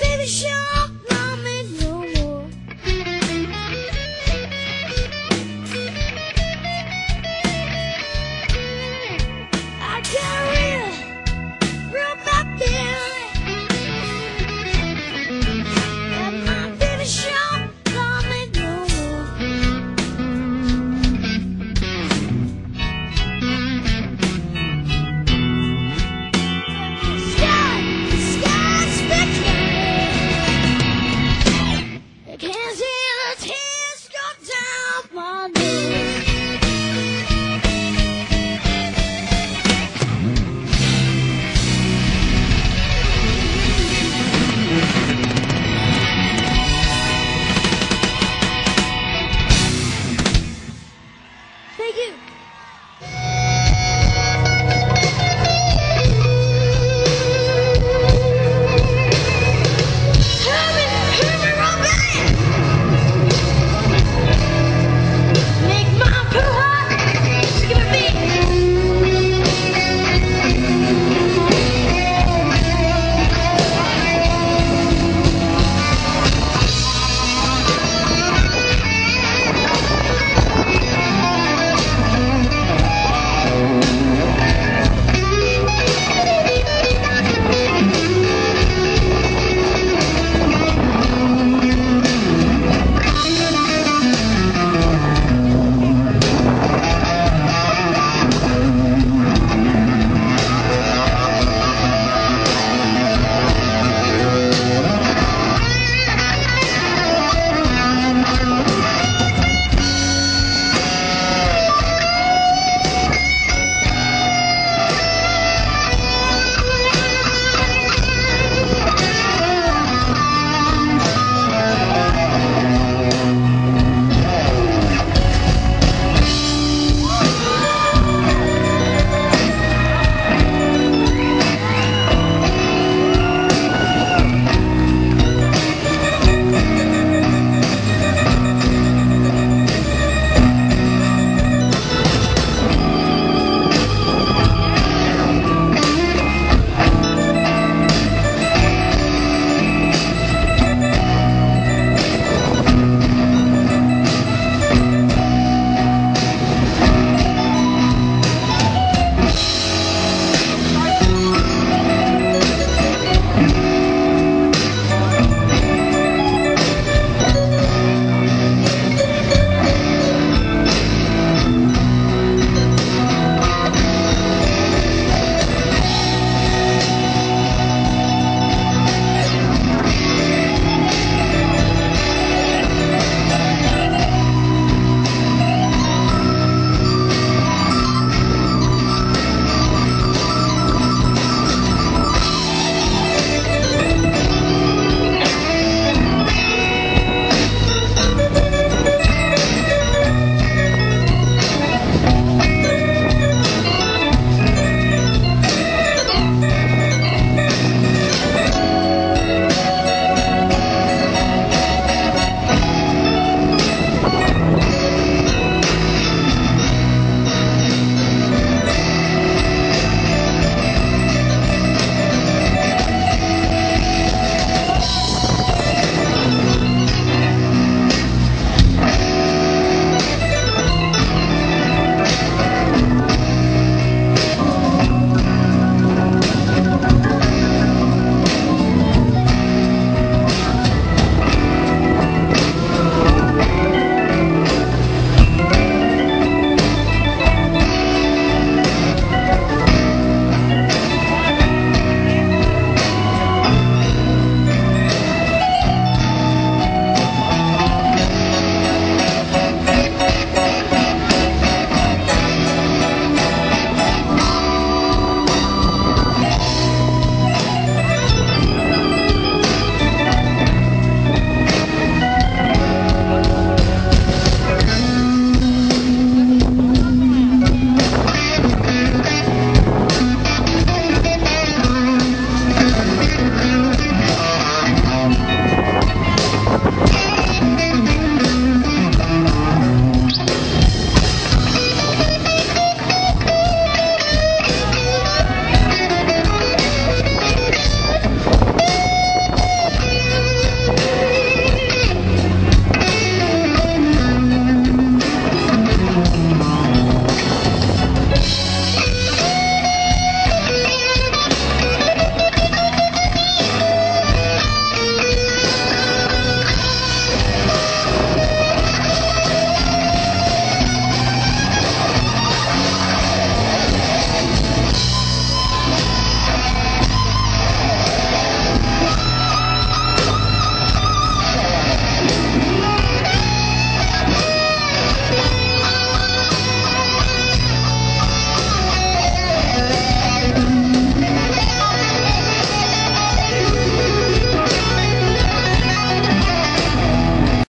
baby shark, mommy.